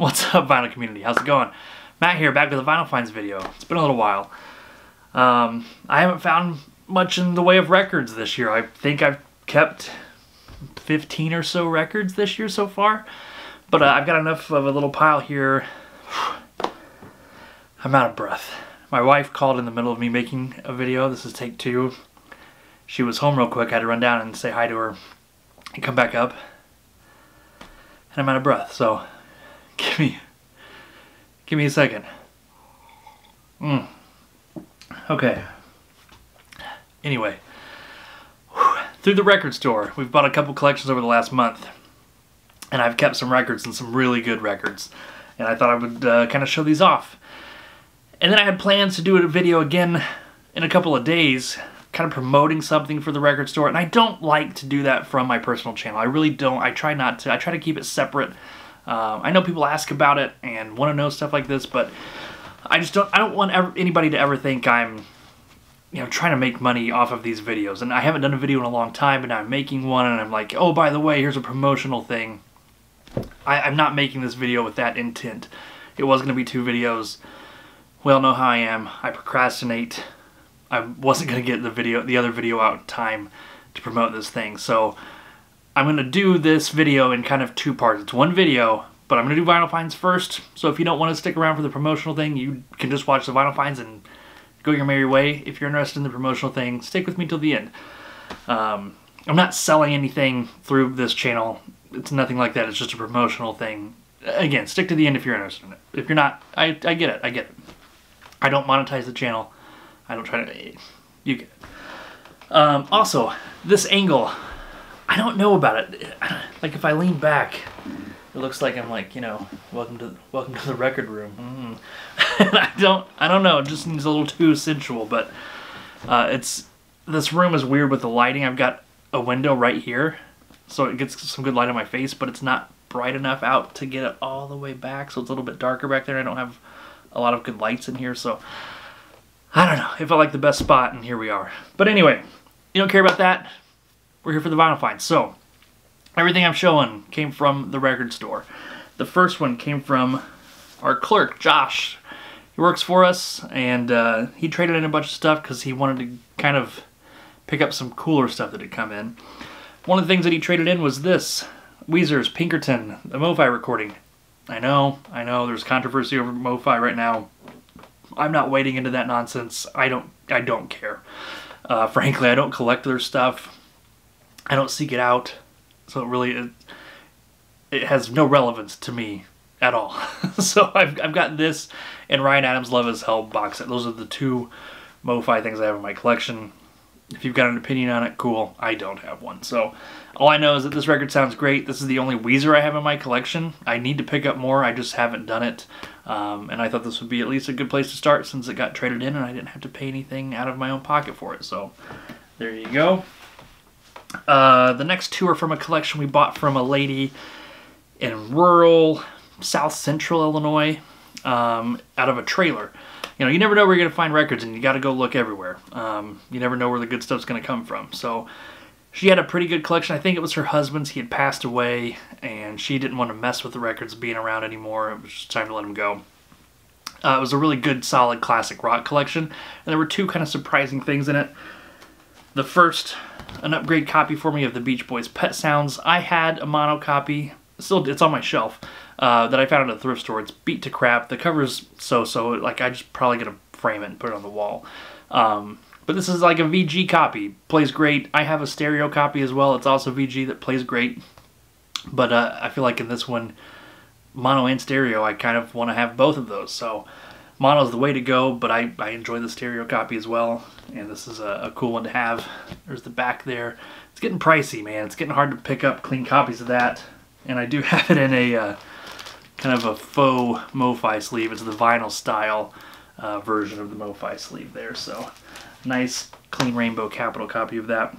What's up, vinyl community? How's it going? Matt here, back with a vinyl finds video. It's been a little while. Um, I haven't found much in the way of records this year. I think I've kept 15 or so records this year so far, but uh, I've got enough of a little pile here. I'm out of breath. My wife called in the middle of me making a video. This is take two. She was home real quick. I had to run down and say hi to her and come back up. And I'm out of breath, so give me give me a second. Mm. Okay. Anyway, through the record store, we've bought a couple collections over the last month, and I've kept some records and some really good records, and I thought I would uh, kind of show these off. And then I had plans to do a video again in a couple of days, kind of promoting something for the record store, and I don't like to do that from my personal channel. I really don't. I try not to. I try to keep it separate. Um, I know people ask about it and want to know stuff like this, but I just don't. I don't want ever, anybody to ever think I'm you know, trying to make money off of these videos. And I haven't done a video in a long time, but I'm making one, and I'm like, oh, by the way, here's a promotional thing. I, am not making this video with that intent. It was going to be two videos. We all know how I am. I procrastinate. I wasn't going to get the video, the other video out in time to promote this thing. So I'm going to do this video in kind of two parts. It's one video, but I'm going to do Vinyl Finds first. So if you don't want to stick around for the promotional thing, you can just watch the Vinyl Finds and go your merry way. If you're interested in the promotional thing, stick with me till the end. Um, I'm not selling anything through this channel. It's nothing like that. It's just a promotional thing. Again, stick to the end if you're interested in it. If you're not, I, I get it. I get it. I don't monetize the channel. I don't try to... You get it. Um, also, this angle, I don't know about it. Like, if I lean back, it looks like I'm like, you know, welcome to welcome to the record room. Mm. I don't I don't know. It just seems a little too sensual, but uh, it's this room is weird with the lighting. I've got a window right here, so it gets some good light on my face, but it's not bright enough out to get it all the way back, so it's a little bit darker back there. I don't have a lot of good lights in here, so I don't know. It felt like the best spot, and here we are. But anyway, you don't care about that. We're here for the vinyl finds. So Everything I'm showing came from the record store. The first one came from our clerk, Josh. He works for us, and uh, he traded in a bunch of stuff because he wanted to kind of pick up some cooler stuff that had come in. One of the things that he traded in was this, Weezer's Pinkerton, the MoFi recording. I know, I know, there's controversy over MoFi right now. I'm not wading into that nonsense. I don't, I don't care. Uh, frankly, I don't collect their stuff. I don't seek it out. So it really it, it has no relevance to me at all. so I've, I've got this and Ryan Adams Love Is Hell box set. Those are the two MoFi things I have in my collection. If you've got an opinion on it, cool. I don't have one. So all I know is that this record sounds great. This is the only Weezer I have in my collection. I need to pick up more. I just haven't done it. Um, and I thought this would be at least a good place to start since it got traded in and I didn't have to pay anything out of my own pocket for it. So there you go. Uh, the next two are from a collection we bought from a lady in rural south central Illinois um, out of a trailer. You know, you never know where you're going to find records and you got to go look everywhere. Um, you never know where the good stuff's going to come from. So she had a pretty good collection. I think it was her husband's. He had passed away and she didn't want to mess with the records being around anymore. It was just time to let him go. Uh, it was a really good, solid classic rock collection. And there were two kind of surprising things in it. The first an upgrade copy for me of the Beach Boys Pet Sounds. I had a mono copy, still it's on my shelf, uh, that I found at a thrift store. It's beat to crap. The cover's so-so, like I just probably gonna frame it and put it on the wall. Um, but this is like a VG copy. Plays great. I have a stereo copy as well. It's also VG that plays great. But uh, I feel like in this one, mono and stereo, I kind of want to have both of those. So Mono is the way to go, but I, I enjoy the stereo copy as well, and this is a, a, cool one to have. There's the back there. It's getting pricey, man. It's getting hard to pick up clean copies of that, and I do have it in a uh, kind of a faux MoFi sleeve. It's the vinyl style uh, version of the MoFi sleeve there, so nice clean rainbow Capitol copy of that.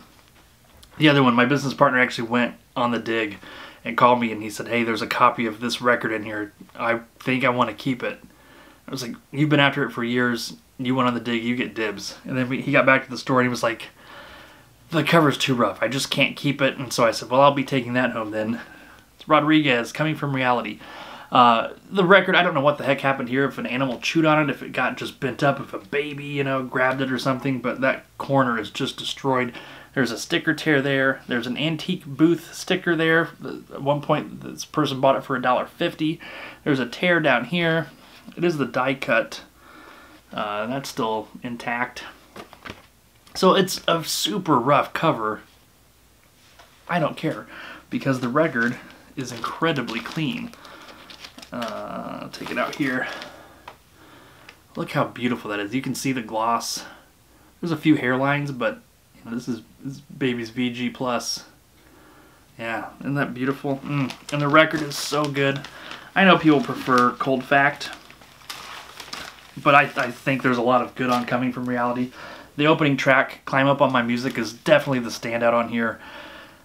The other one, my business partner actually went on the dig and called me and he said, hey, there's a copy of this record in here. I think I want to keep it. I was like, you've been after it for years. You went on the dig. You get dibs. And then we, he got back to the store and he was like, the cover's too rough. I just can't keep it. And so I said, well, I'll be taking that home then. It's Rodriguez, Coming from Reality. Uh, the record, I don't know what the heck happened here. If an animal chewed on it, if it got just bent up, if a baby, you know, grabbed it or something, but that corner is just destroyed. There's a sticker tear there. There's an antique booth sticker there. At one point, this person bought it for $1.50. There's a tear down here. It is the die cut. Uh, that's still intact. So it's a super rough cover. I don't care because the record is incredibly clean. Uh, take it out here. Look how beautiful that is. You can see the gloss. There's a few hairlines, but you know, this is this baby's VG plus. Yeah, isn't that beautiful? Mm. And the record is so good. I know people prefer Cold Fact, but I, I think there's a lot of good on coming from reality. The opening track, Climb Up on My Music, is definitely the standout on here.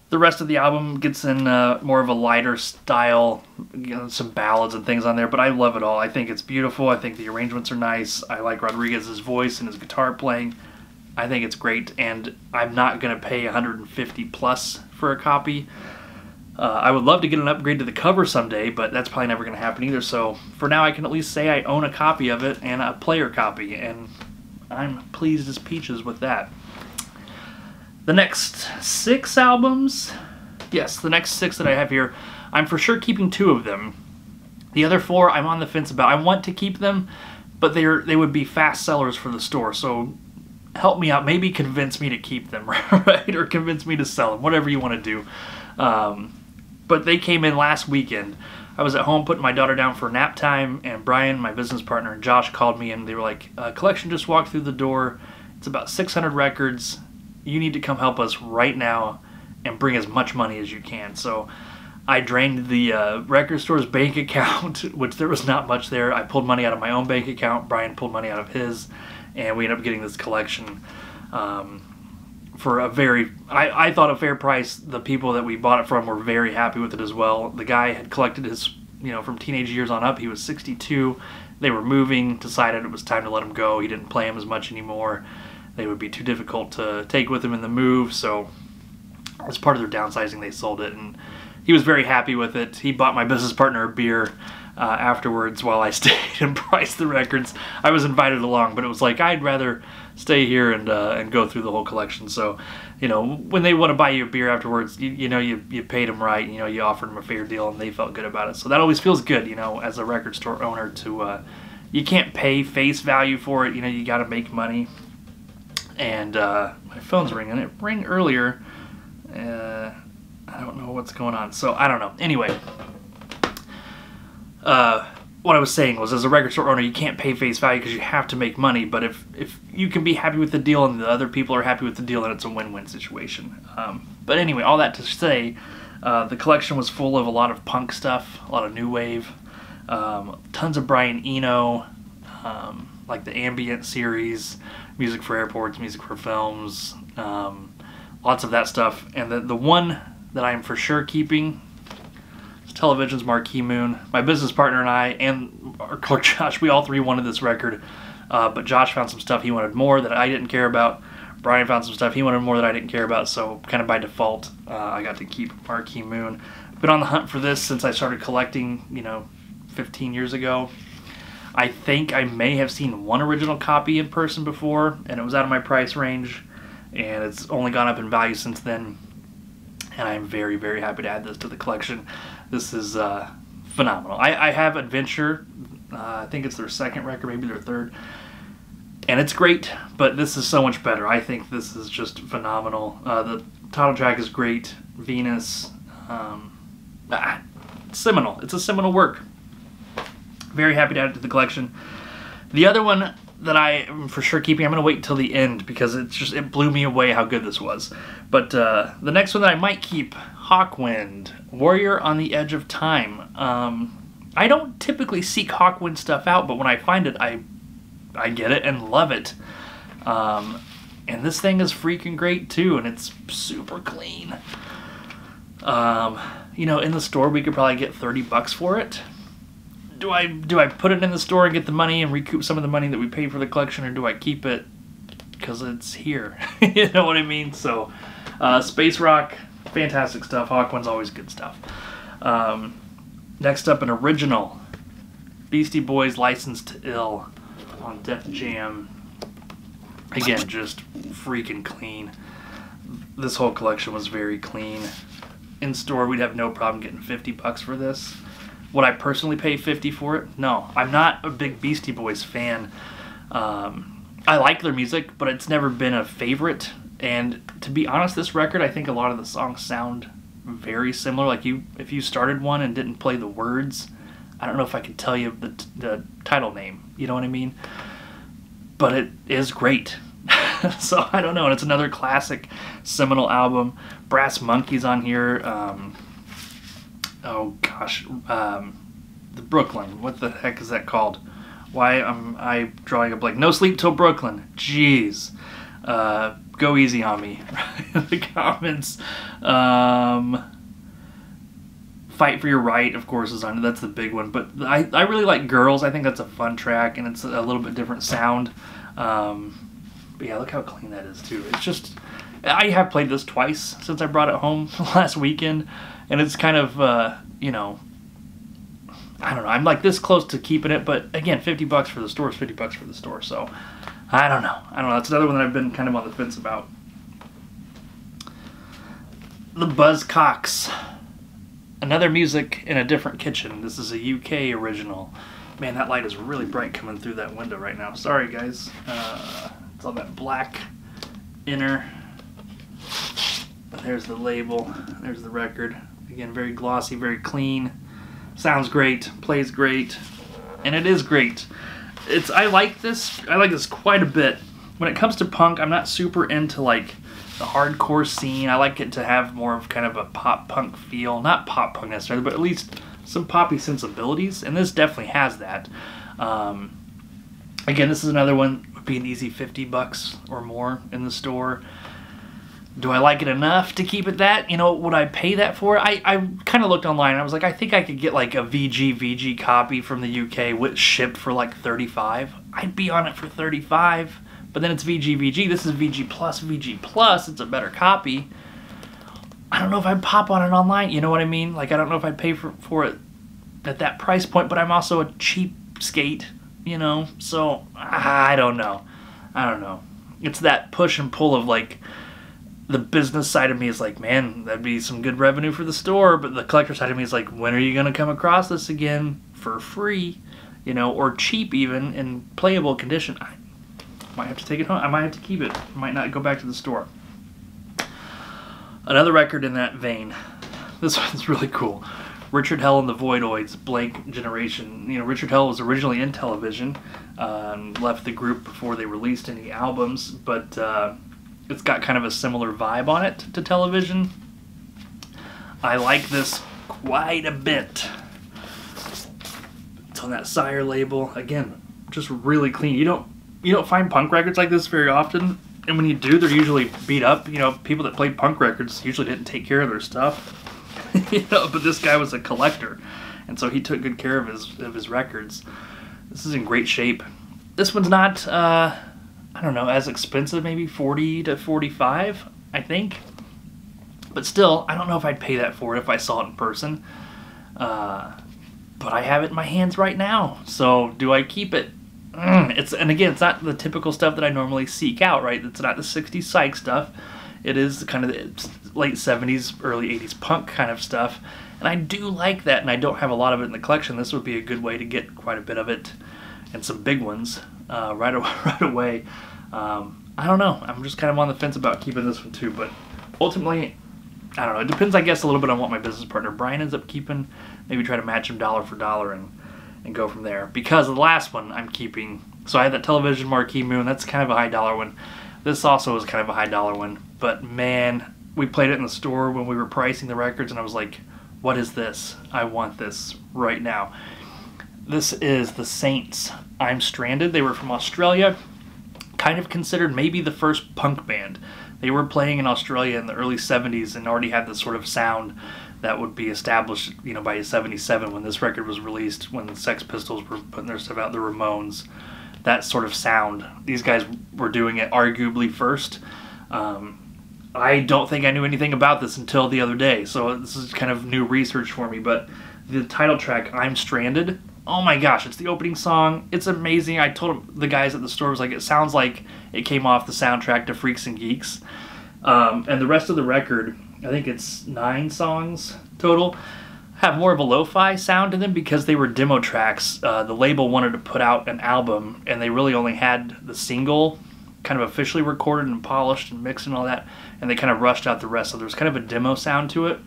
The rest of the album gets in uh, more of a lighter style, you know, some ballads and things on there, but I love it all. I think it's beautiful. I think the arrangements are nice. I like Rodriguez's voice and his guitar playing. I think it's great, and I'm not going to pay 150 plus for a copy. Uh, I would love to get an upgrade to the cover someday, but that's probably never going to happen either. So for now, I can at least say I own a copy of it and a player copy, and I'm pleased as peaches with that. The next six albums, yes, the next six that I have here, I'm for sure keeping two of them. The other four, I'm on the fence about. I want to keep them, but they're they would be fast sellers for the store. So help me out. Maybe convince me to keep them, right? Or convince me to sell them. Whatever you want to do. Um, but they came in last weekend. I was at home putting my daughter down for nap time, and Brian, my business partner, and Josh called me, and they were like, "A collection just walked through the door. It's about 600 records. You need to come help us right now and bring as much money as you can." So I drained the uh, record store's bank account, which there was not much there. I pulled money out of my own bank account. Brian pulled money out of his, and we ended up getting this collection. Um, for a very I, I thought a fair price the people that we bought it from were very happy with it as well. The guy had collected his you know from teenage years on up he was 62 they were moving decided it was time to let him go. He didn't play him as much anymore. They would be too difficult to take with him in the move so as part of their downsizing they sold it and he was very happy with it. He bought my business partner a beer uh, afterwards while I stayed and priced the records. I was invited along, but it was like I'd rather stay here and uh, and go through the whole collection. So, you know, when they want to buy you a beer afterwards, you, you know you, you paid them right. You know you offered them a fair deal, and they felt good about it. So that always feels good, you know, as a record store owner to uh, you can't pay face value for it. You know you got to make money. And uh, my phone's ringing. It rang earlier. Uh, I don't know what's going on. So I don't know. Anyway, uh, what I was saying was, as a record store owner, you can't pay face value because you have to make money. But if if you can be happy with the deal and the other people are happy with the deal, then it's a win-win situation. Um, but anyway, all that to say, uh, the collection was full of a lot of punk stuff, a lot of new wave, um, tons of Brian Eno, um, like the ambient series, music for airports, music for films, um, lots of that stuff. And the the one that I'm for sure keeping Television's Marquee Moon. My business partner and I, and our clerk Josh, we all three wanted this record, uh, but Josh found some stuff he wanted more that I didn't care about. Brian found some stuff he wanted more that I didn't care about, so kind of by default, uh, I got to keep Marquee Moon. I've been on the hunt for this since I started collecting, you know, 15 years ago. I think I may have seen one original copy in person before, and it was out of my price range, and it's only gone up in value since then. And I'm very, very happy to add this to the collection. This is uh, phenomenal. I, I have Adventure. Uh, I think it's their second record, maybe their third. And it's great, but this is so much better. I think this is just phenomenal. Uh, the title track is great. Venus. Um, ah, seminal. It's a seminal work. Very happy to add it to the collection. The other one that I am for sure keeping, I'm going to wait until the end because it's just it blew me away how good this was. But uh, the next one that I might keep, Hawkwind, Warrior on the Edge of Time. Um, I don't typically seek Hawkwind stuff out, but when I find it, I I get it and love it. Um, and this thing is freaking great too, and it's super clean. Um, you know, in the store we could probably get 30 bucks for it. Do I do I put it in the store and get the money and recoup some of the money that we paid for the collection, or do I keep it because it's here? you know what I mean? So, uh, Space Rock, fantastic stuff. Hawkwind's always good stuff. Um, next up, an original Beastie Boys Licensed to Ill on Def Jam. Again, just freaking clean. This whole collection was very clean. In store, we'd have no problem getting 50 bucks for this. Would I personally pay 50 for it? No. I'm not a big Beastie Boys fan. Um, I like their music, but it's never been a favorite. And to be honest, this record, I think a lot of the songs sound very similar. Like you, if you started one and didn't play the words, I don't know if I could tell you the, the title name. You know what I mean? But it is great. so I don't know. And it's another classic seminal album. Brass Monkeys on here. Um, oh gosh, um, the Brooklyn. What the heck is that called? Why am I drawing a blank? No Sleep Till Brooklyn. Jeez. Uh, go easy on me in the comments. Um, Fight for Your Right, of course, is on. That's the big one. But I, I really like Girls. I think that's a fun track, and it's a little bit different sound. Um, but yeah, look how clean that is, too. It's just. I have played this twice since I brought it home last weekend, and it's kind of, uh, you know, I don't know. I'm like this close to keeping it, but again, 50 bucks for the store is 50 bucks for the store. So I don't know. I don't know. That's another one that I've been kind of on the fence about. The Buzzcocks. Another music in a different kitchen. This is a UK original. Man, that light is really bright coming through that window right now. Sorry, guys. Uh, it's all that black inner. There's the label. There's the record. Again, very glossy, very clean. Sounds great. Plays great. And it is great. It's I like this. I like this quite a bit. When it comes to punk, I'm not super into like the hardcore scene. I like it to have more of kind of a pop punk feel. Not pop punk necessarily, but at least some poppy sensibilities. And this definitely has that. Um, again, this is another one would be an easy 50 bucks or more in the store. Do I like it enough to keep it that? You know, would I pay that for it? I, I kind of looked online I was like, I think I could get like a VG VG copy from the UK with shipped for like 35. I'd be on it for 35. But then it's VG VG. This is VG plus VG plus. It's a better copy. I don't know if I'd pop on it online. You know what I mean? Like I don't know if I'd pay for for it at that price point. But I'm also a cheap skate. You know, so I don't know. I don't know. It's that push and pull of like the business side of me is like, man, that'd be some good revenue for the store. But the collector side of me is like, when are you going to come across this again for free, you know, or cheap even in playable condition? I might have to take it home. I might have to keep it. I might not go back to the store. Another record in that vein. This one's really cool. Richard Hell and the Voidoids, Blank Generation. You know, Richard Hell was originally in television, um, left the group before they released any albums, but uh, it's got kind of a similar vibe on it to television. I like this quite a bit. It's on that Sire label. Again, just really clean. You don't you don't find punk records like this very often, and when you do, they're usually beat up. You know, people that played punk records usually didn't take care of their stuff. you know, but this guy was a collector, and so he took good care of his of his records. This is in great shape. This one's not. Uh, I don't know, as expensive, maybe 40 to 45, I think. But still, I don't know if I'd pay that for it if I saw it in person. Uh, but I have it in my hands right now. So do I keep it? Mm, it's and again, it's not the typical stuff that I normally seek out, right? It's not the 60s psych stuff. It is kind of the late 70s, early 80s punk kind of stuff. And I do like that, and I don't have a lot of it in the collection. This would be a good way to get quite a bit of it and some big ones uh, right, away, right away. Um, I don't know. I'm just kind of on the fence about keeping this one too, but ultimately, I don't know. It depends, I guess, a little bit on what my business partner Brian ends up keeping. Maybe try to match him dollar for dollar and and go from there. Because the last one I'm keeping, so I had that television marquee moon. That's kind of a high dollar one. This also was kind of a high dollar one, but man, we played it in the store when we were pricing the records, and I was like, "What is this? I want this right now." This is the Saints. I'm Stranded. They were from Australia, kind of considered maybe the first punk band. They were playing in Australia in the early 70s and already had this sort of sound that would be established, you know, by 77 when this record was released, when the Sex Pistols were putting their stuff out, the Ramones, that sort of sound. These guys were doing it arguably first. Um, I don't think I knew anything about this until the other day, so this is kind of new research for me. But the title track, I'm Stranded, Oh my gosh, it's the opening song. It's amazing. I told the guys at the store, was like, it sounds like it came off the soundtrack to Freaks and Geeks. Um, and the rest of the record, I think it's nine songs total, have more of a lo-fi sound to them because they were demo tracks. Uh, the label wanted to put out an album, and they really only had the single kind of officially recorded and polished and mixed and all that, and they kind of rushed out the rest. So there's kind of a demo sound to it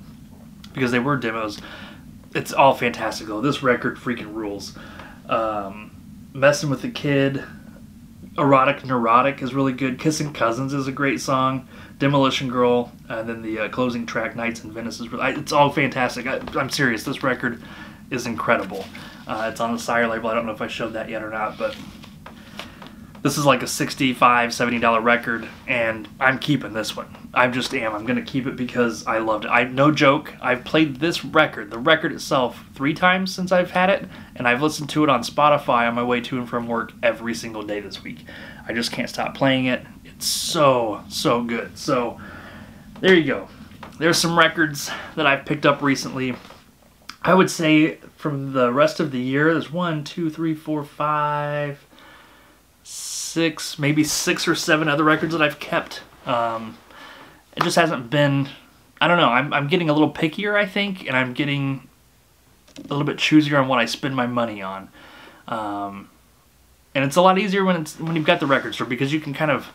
because they were demos. It's all fantastic though. This record freaking rules. Um, Messing with the Kid, Erotic Neurotic is really good. Kissing Cousins is a great song. Demolition Girl, and then the uh, closing track, Nights in Venice, is really, it's all fantastic. I, am serious. This record is incredible. Uh, it's on the Sire label. I don't know if I showed that yet or not, but this is like a 65 70 dollar record and i'm keeping this one. I just am. I'm gonna keep it because i loved it. I no joke i've played this record the record itself three times since i've had it and i've listened to it on spotify on my way to and from work every single day this week. I just can't stop playing it. It's so so good. So there you go. There's some records that i've picked up recently. I would say from the rest of the year there's one two three four five six, maybe six or seven other records that I've kept. Um, it just hasn't been. I don't know. I'm I'm getting a little pickier, I think, and I'm getting a little bit choosier on what I spend my money on. Um, and it's a lot easier when it's when you've got the record store because you can kind of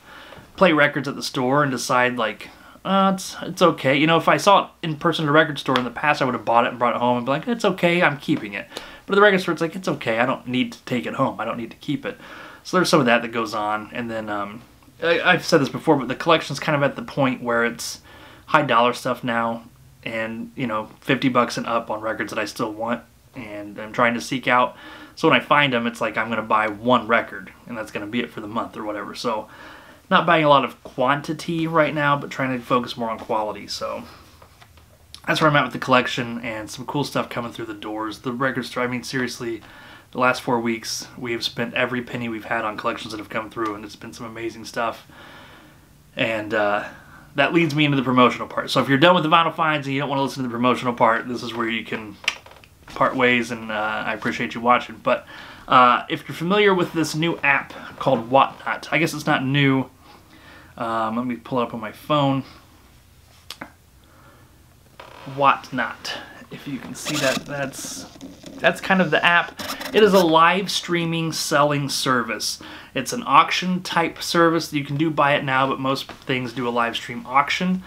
play records at the store and decide like, uh, it's it's okay. You know, if I saw it in person at a record store in the past, I would have bought it and brought it home and be like, it's okay, I'm keeping it. But at the record store, it's like it's okay. I don't need to take it home. I don't need to keep it. So there's some of that that goes on, and then um, I, I've said this before, but the collection's kind of at the point where it's high dollar stuff now, and you know, 50 bucks and up on records that I still want, and I'm trying to seek out. So when I find them, it's like I'm going to buy one record, and that's going to be it for the month or whatever. So not buying a lot of quantity right now, but trying to focus more on quality. So that's where I'm at with the collection, and some cool stuff coming through the doors. The record store, I mean, seriously the last four weeks, we have spent every penny we've had on collections that have come through, and it's been some amazing stuff. And uh, that leads me into the promotional part. So if you're done with the vinyl finds and you don't want to listen to the promotional part, this is where you can part ways, and uh, I appreciate you watching. But uh, if you're familiar with this new app called Whatnot, I guess it's not new. Um, let me pull it up on my phone. Whatnot. If you can see that, that's that's kind of the app. It is a live streaming selling service. It's an auction type service. You can do buy it now, but most things do a live stream auction.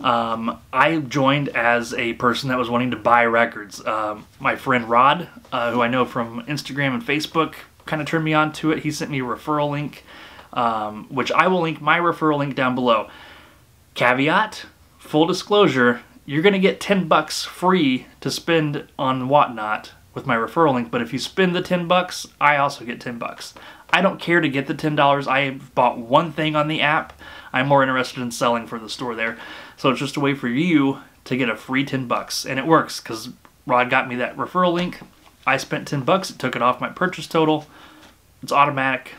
Um, I joined as a person that was wanting to buy records. Um, my friend Rod, uh, who I know from Instagram and Facebook, kind of turned me on to it. He sent me a referral link, um, which I will link my referral link down below. Caveat, full disclosure, you're going to get 10 bucks free to spend on whatnot with my referral link, but if you spend the 10 bucks, I also get 10 bucks. I don't care to get the $10. I bought one thing on the app. I'm more interested in selling for the store there. So it's just a way for you to get a free 10 bucks. And it works because Rod got me that referral link. I spent 10 bucks. It took it off my purchase total. It's automatic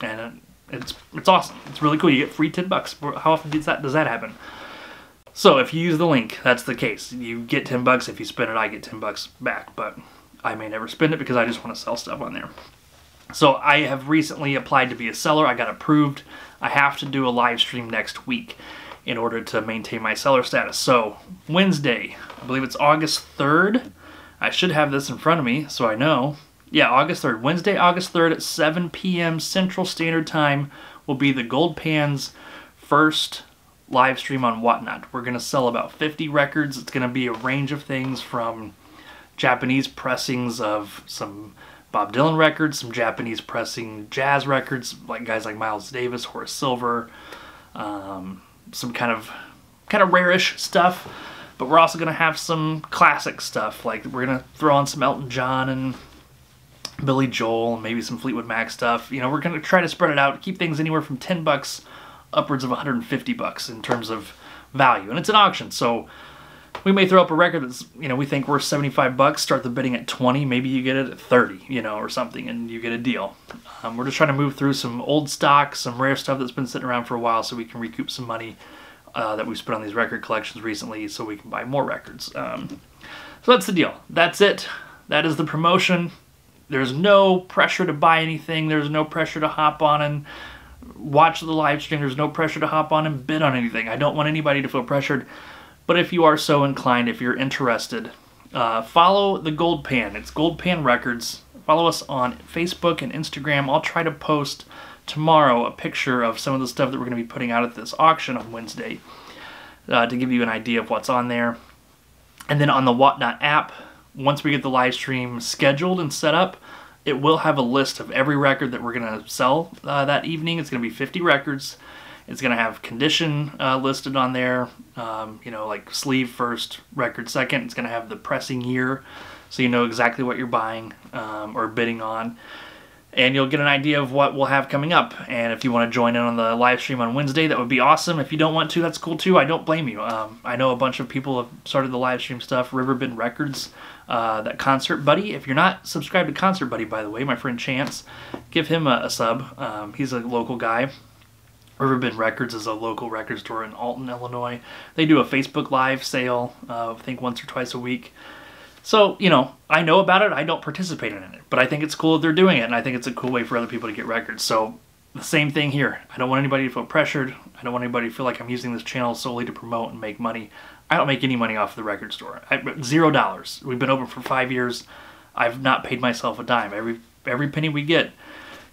and it's it's awesome. It's really cool. You get free 10 bucks. How often does that does that happen? So if you use the link, that's the case. You get 10 bucks. If you spend it, I get 10 bucks back. But I may never spend it because I just want to sell stuff on there. So I have recently applied to be a seller. I got approved. I have to do a live stream next week in order to maintain my seller status. So Wednesday, I believe it's August 3rd. I should have this in front of me so I know. Yeah, August 3rd. Wednesday, August 3rd at 7 p.m. Central Standard Time will be the Gold Pan's first live stream on Whatnot. We're going to sell about 50 records. It's going to be a range of things from Japanese pressings of some Bob Dylan records, some Japanese pressing jazz records, like guys like Miles Davis, Horace Silver, um, some kind of kind of rarish stuff. But we're also gonna have some classic stuff, like we're gonna throw on some Elton John and Billy Joel, and maybe some Fleetwood Mac stuff. You know, we're gonna try to spread it out, keep things anywhere from ten bucks upwards of 150 bucks in terms of value, and it's an auction, so we may throw up a record that's you know we think worth 75 bucks start the bidding at 20 maybe you get it at 30 you know or something and you get a deal um, we're just trying to move through some old stock some rare stuff that's been sitting around for a while so we can recoup some money uh, that we've spent on these record collections recently so we can buy more records um, so that's the deal that's it that is the promotion There's no pressure to buy anything. There's no pressure to hop on and watch the live stream. There's no pressure to hop on and bid on anything. I don't want anybody to feel pressured. But if you are so inclined, if you're interested, uh, follow the Gold Pan. It's Gold Pan Records. Follow us on Facebook and Instagram. I'll try to post tomorrow a picture of some of the stuff that we're going to be putting out at this auction on Wednesday uh, to give you an idea of what's on there. And then on the Whatnot app, once we get the live stream scheduled and set up, it will have a list of every record that we're going to sell uh, that evening. It's going to be 50 records. It's going to have condition uh, listed on there, um, you know, like sleeve first, record second. It's going to have the pressing year, so you know exactly what you're buying um, or bidding on and you'll get an idea of what we'll have coming up. And if you want to join in on the live stream on Wednesday, that would be awesome. If you don't want to, that's cool too. I don't blame you. Um, I know a bunch of people have started the live stream stuff. Riverbend Records, uh, that Concert Buddy. If you're not subscribed to Concert Buddy, by the way, my friend Chance, give him a, a sub. Um, he's a local guy. Riverbend Records is a local record store in Alton, Illinois. They do a Facebook Live sale, uh, I think once or twice a week. So, you know, I know about it, I don't participate in it, but I think it's cool that they're doing it, and I think it's a cool way for other people to get records. So, the same thing here. I don't want anybody to feel pressured. I don't want anybody to feel like I'm using this channel solely to promote and make money. I don't make any money off the record store. I, zero dollars. We've been open for five years. I've not paid myself a dime. Every every penny we get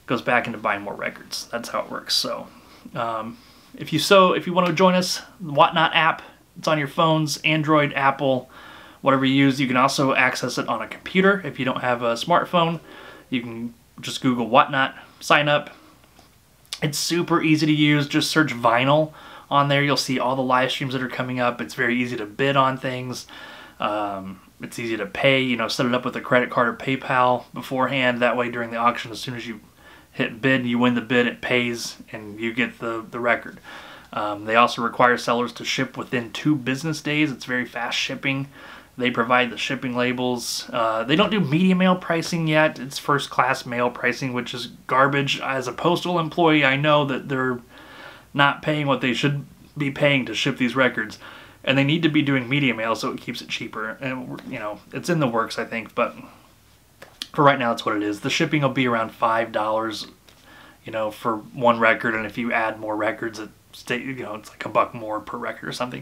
goes back into buying more records. That's how it works. So, um, if you so if you want to join us, the Whatnot app. It's on your phones, Android, Apple whatever you use. You can also access it on a computer if you don't have a smartphone. You can just Google Whatnot, sign up. It's super easy to use. Just search vinyl on there. You'll see all the live streams that are coming up. It's very easy to bid on things. Um, it's easy to pay. You know, set it up with a credit card or PayPal beforehand. That way, during the auction, as soon as you hit bid, you win the bid, it pays, and you get the, the record. Um, they also require sellers to ship within two business days. It's very fast shipping. They provide the shipping labels. Uh, they don't do media mail pricing yet. It's first class mail pricing, which is garbage. As a postal employee, I know that they're not paying what they should be paying to ship these records. And they need to be doing media mail so it keeps it cheaper. And, you know, it's in the works, I think, but for right now, that's what it is. The shipping will be around $5, you know, for one record. And if you add more records, it stay, you know, it's like a buck more per record or something.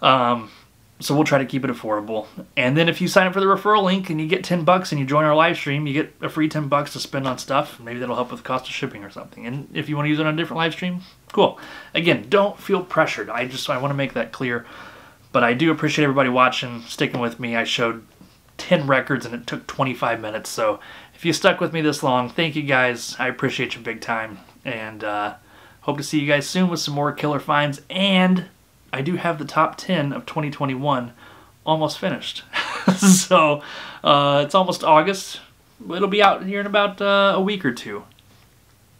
Um, so we'll try to keep it affordable. And then if you sign up for the referral link and you get 10 bucks and you join our live stream, you get a free 10 bucks to spend on stuff. Maybe that'll help with the cost of shipping or something. And if you want to use it on a different live stream, cool. Again, don't feel pressured. I just I want to make that clear. But I do appreciate everybody watching, sticking with me. I showed 10 records and it took 25 minutes. So if you stuck with me this long, thank you guys. I appreciate you big time. And uh, hope to see you guys soon with some more killer finds and I do have the top 10 of 2021 almost finished. so uh, it's almost August. It'll be out here in about uh, a week or two.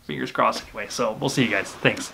Fingers crossed anyway. So we'll see you guys. Thanks.